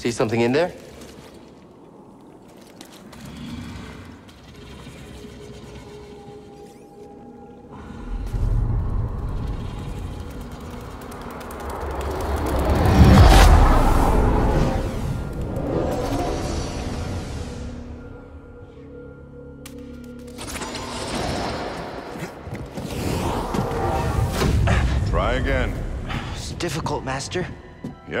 See something in there? Try again. It's difficult, Master.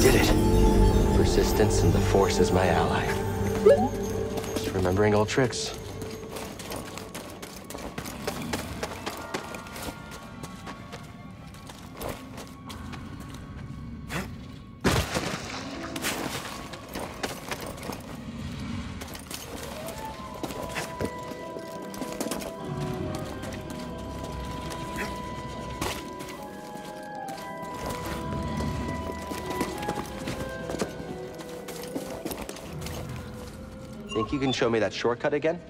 Did it. Persistence and the Force is my ally. Just remembering old tricks. Can show me that shortcut again?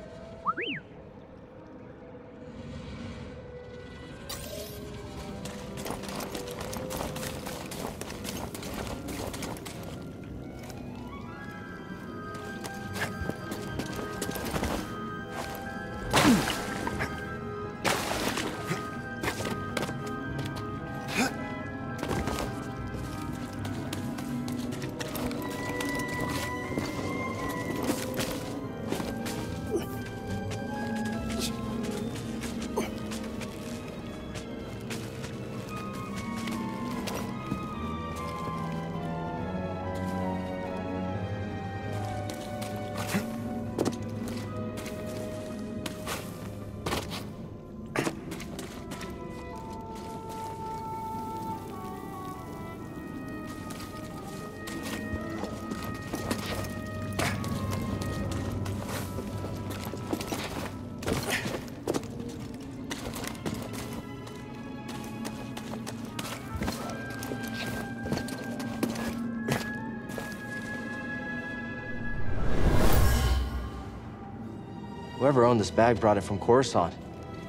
Whoever owned this bag brought it from Coruscant.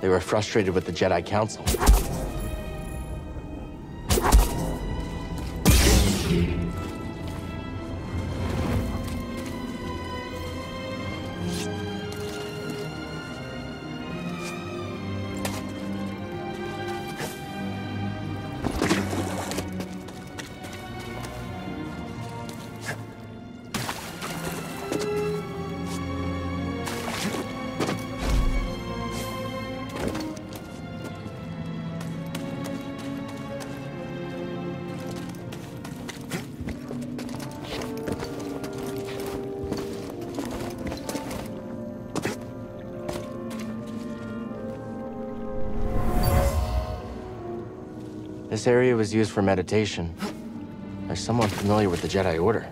They were frustrated with the Jedi Council. This area was used for meditation. By someone familiar with the Jedi Order.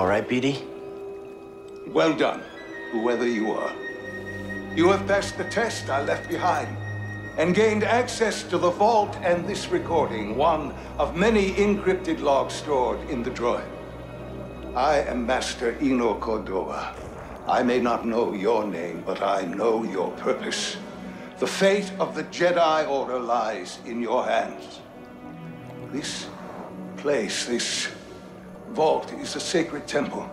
All right, BD? Well done, whoever you are. You have passed the test I left behind and gained access to the vault and this recording, one of many encrypted logs stored in the droid. I am Master Eno Cordova. I may not know your name, but I know your purpose. The fate of the Jedi Order lies in your hands. This place, this vault, is a sacred temple,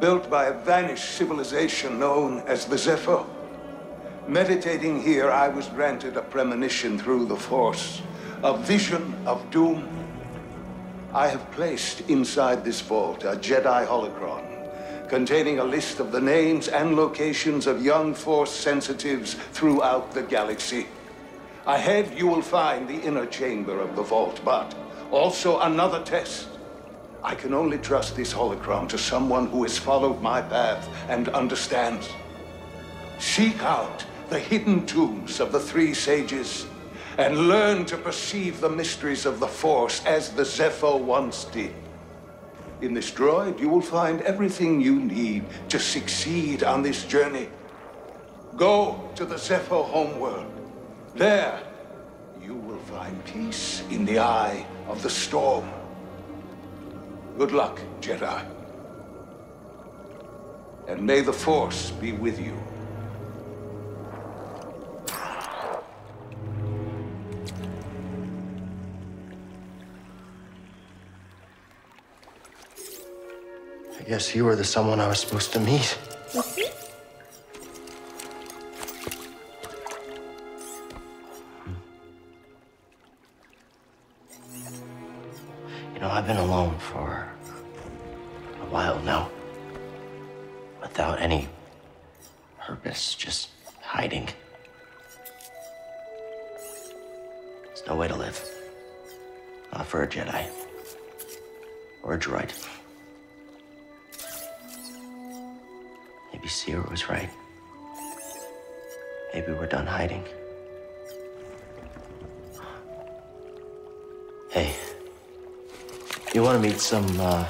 built by a vanished civilization known as the Zeffo. Meditating here, I was granted a premonition through the Force, a vision of doom. I have placed inside this vault a Jedi holocron containing a list of the names and locations of young Force sensitives throughout the galaxy. Ahead, you will find the inner chamber of the vault, but also another test. I can only trust this holocron to someone who has followed my path and understands. Seek out the hidden tombs of the three sages and learn to perceive the mysteries of the Force as the Zeffo once did. In this droid, you will find everything you need to succeed on this journey. Go to the Zeffo homeworld. There, you will find peace in the eye of the storm. Good luck, Jedi. And may the Force be with you. I guess you were the someone I was supposed to meet. Some uh,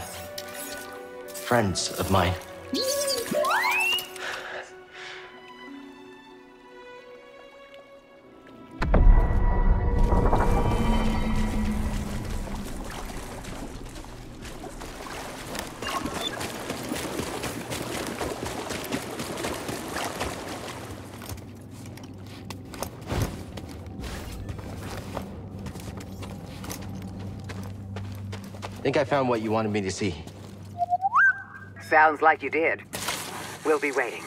friends of mine? I think I found what you wanted me to see. Sounds like you did. We'll be waiting.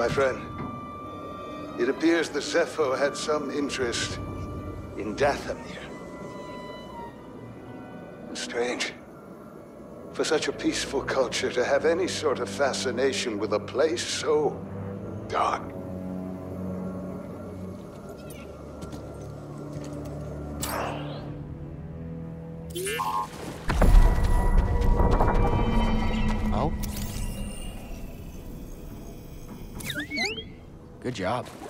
My friend, it appears the Zeffo had some interest in Dathomir. Strange. For such a peaceful culture to have any sort of fascination with a place so dark. Job.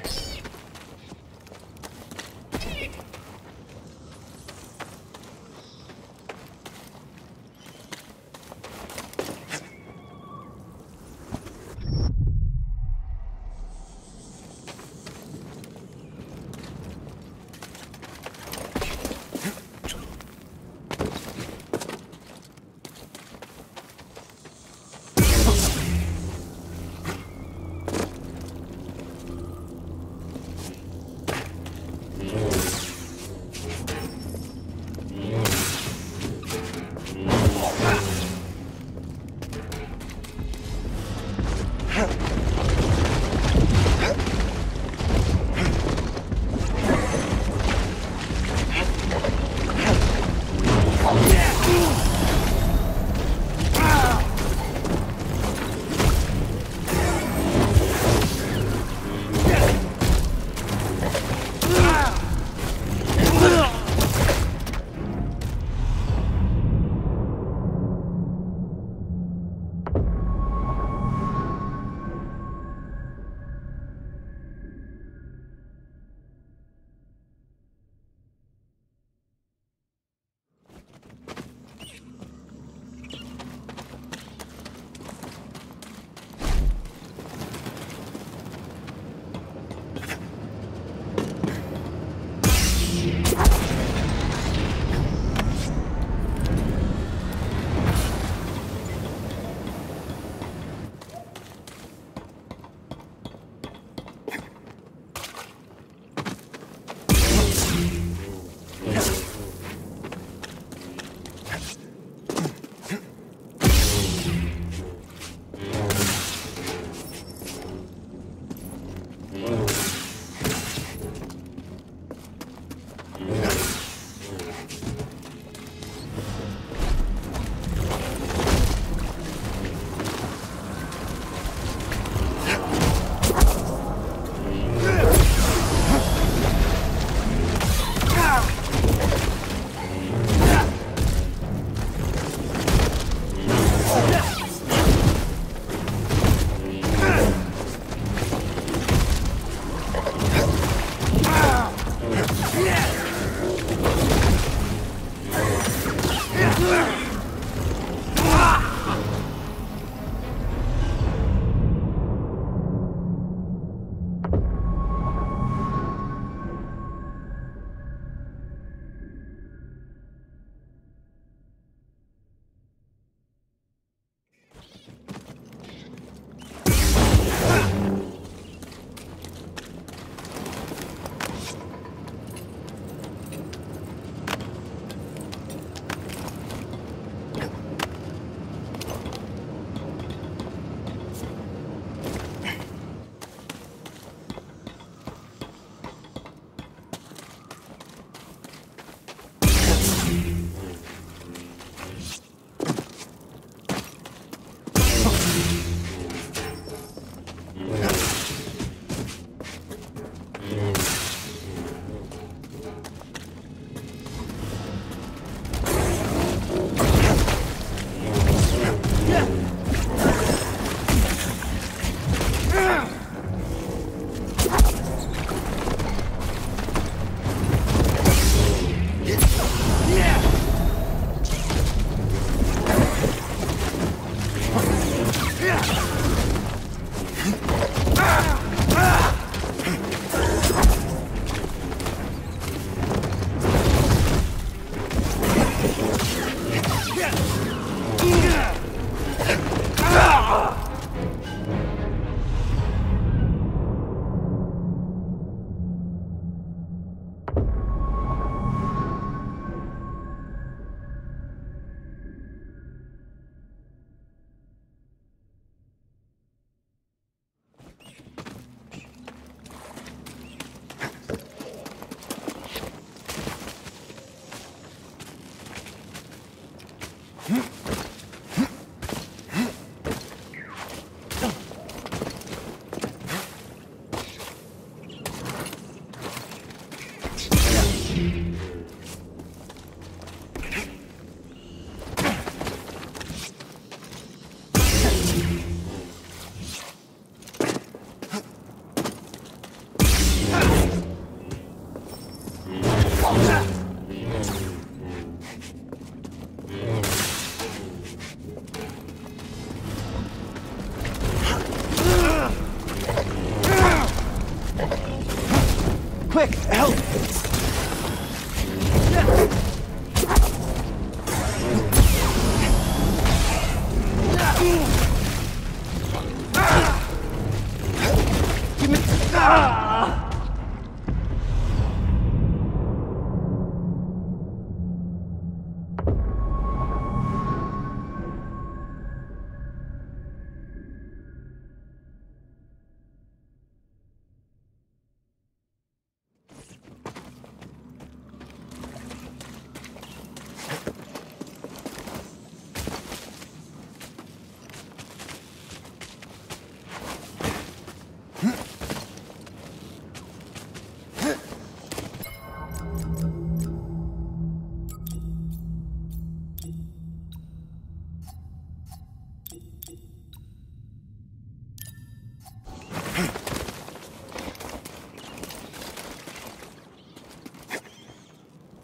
Yeah!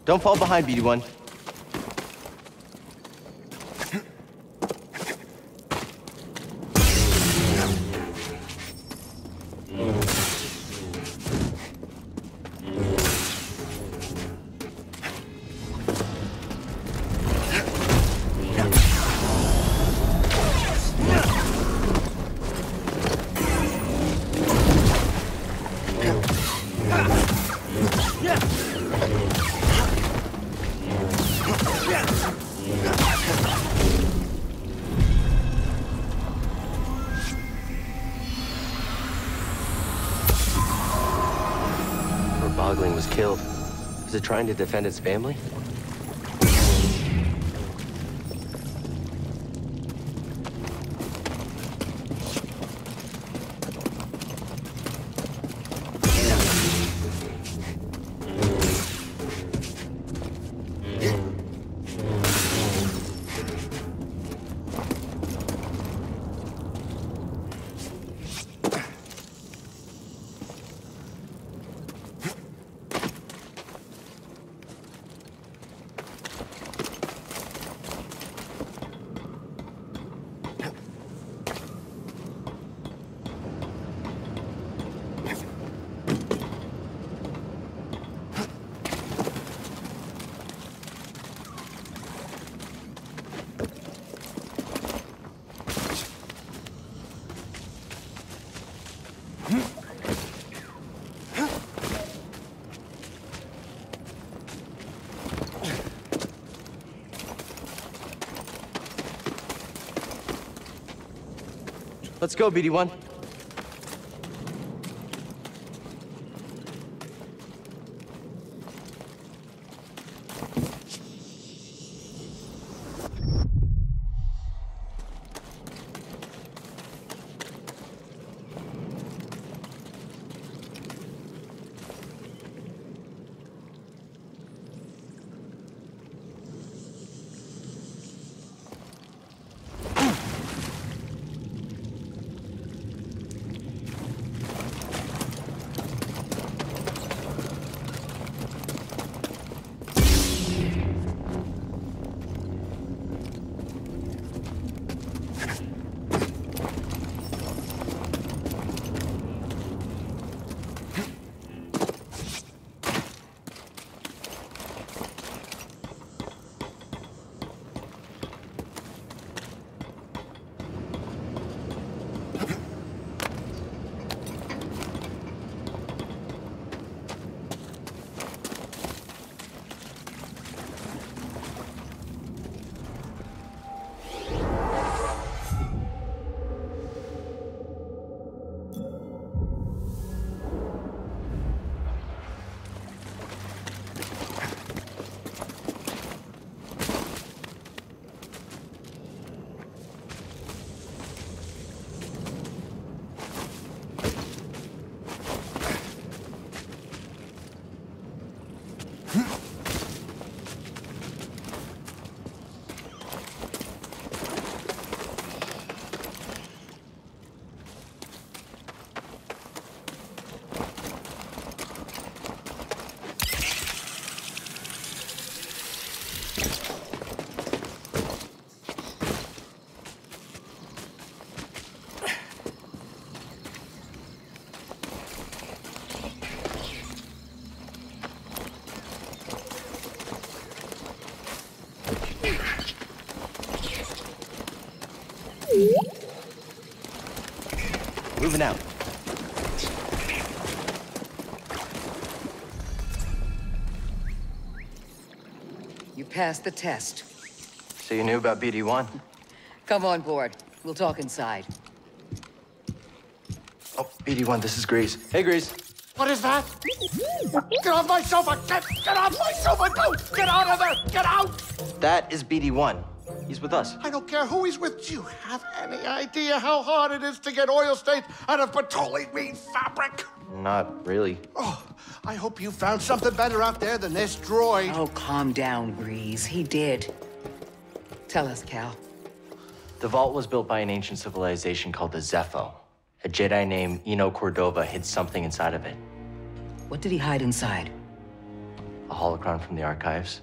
Don't fall behind, BD1. Where Bogling was killed. Was it trying to defend its family? Let's go, BD1. Moving out. You passed the test. So you knew about BD-1? Come on board. We'll talk inside. Oh, BD-1, this is Greez. Hey, Greez. What is that? Get off my sofa! Get, get off my sofa! Go! Get out of there! Get out! That is BD-1. He's with us. I don't care who he's with. Do you have any idea how hard it is to get oil stains out of petroleum fabric? Not really. Oh, I hope you found something better out there than this droid. Oh, calm down, Greez. He did. Tell us, Cal. The vault was built by an ancient civilization called the Zeffo. A Jedi named Eno Cordova hid something inside of it. What did he hide inside? A holocron from the archives.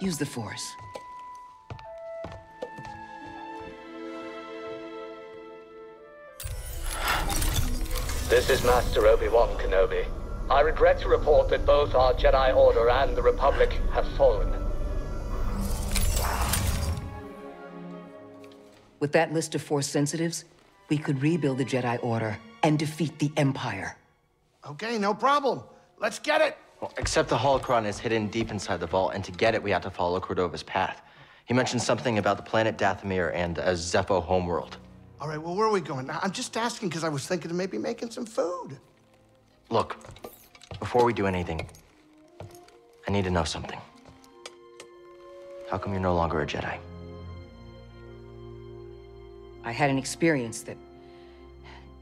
Use the Force. This is Master Obi-Wan Kenobi. I regret to report that both our Jedi Order and the Republic have fallen. With that list of Force sensitives, we could rebuild the Jedi Order and defeat the Empire. Okay, no problem. Let's get it. Well, except the holocron is hidden deep inside the vault, and to get it, we have to follow Cordova's path. He mentioned something about the planet Dathomir and a Zeffo homeworld. All right, well, where are we going? I'm just asking because I was thinking of maybe making some food. Look, before we do anything, I need to know something. How come you're no longer a Jedi? I had an experience that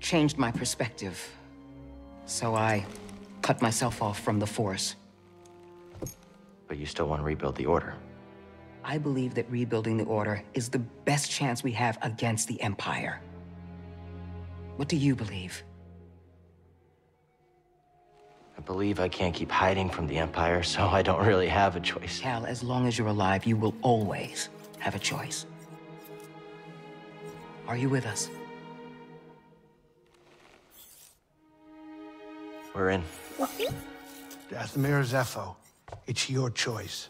changed my perspective. So I cut myself off from the Force. But you still want to rebuild the Order. I believe that rebuilding the Order is the best chance we have against the Empire. What do you believe? I believe I can't keep hiding from the Empire, so I don't really have a choice. Cal, as long as you're alive, you will always have a choice. Are you with us? We're in. Dathomir Zeffo, it's your choice.